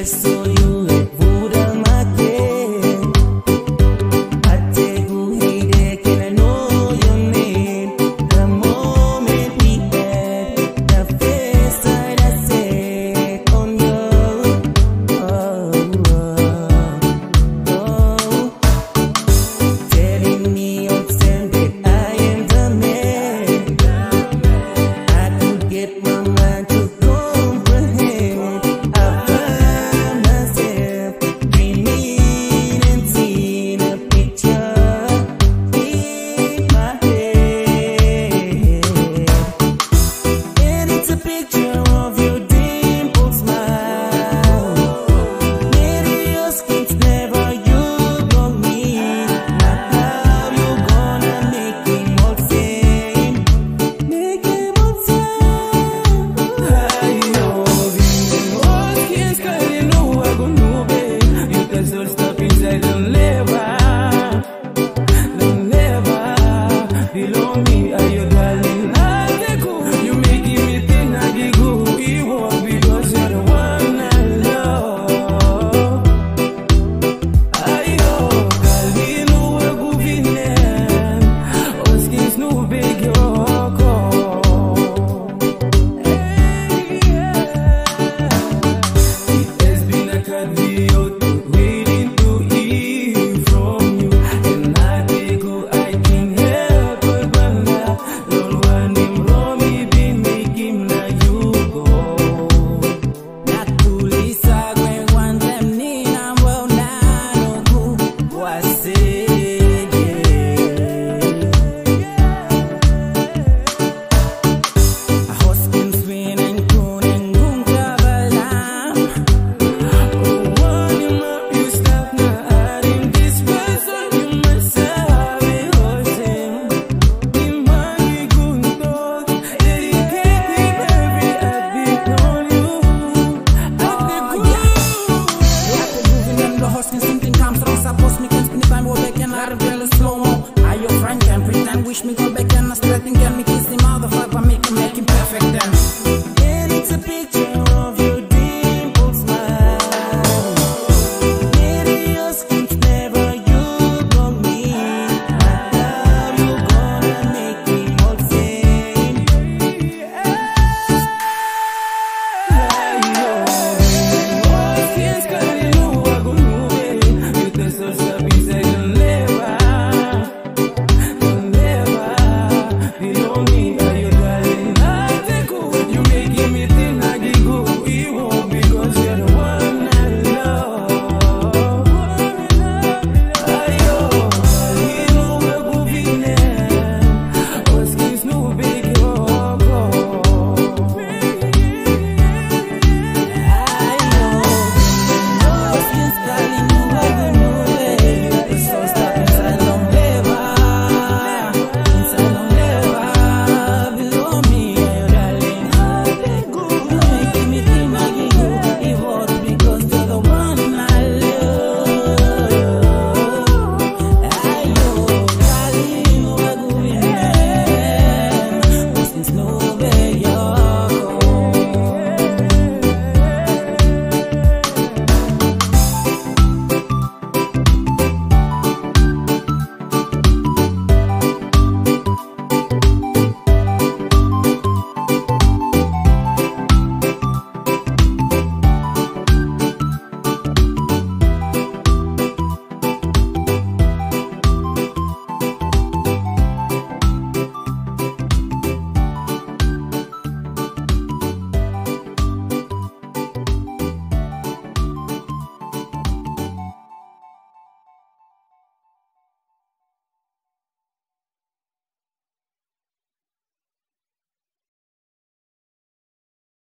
estoy